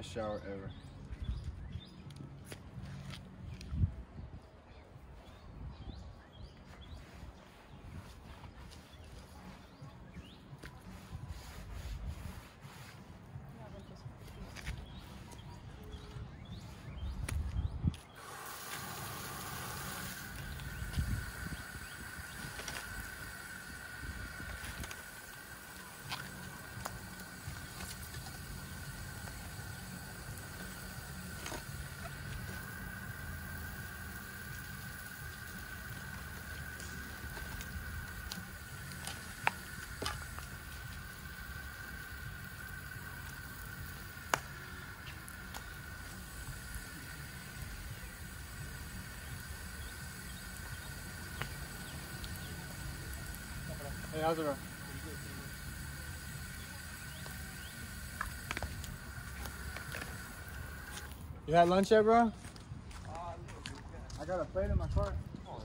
Best shower ever. Hey, how's it going? You had lunch yet, bro? I got a plate in my car. Oh,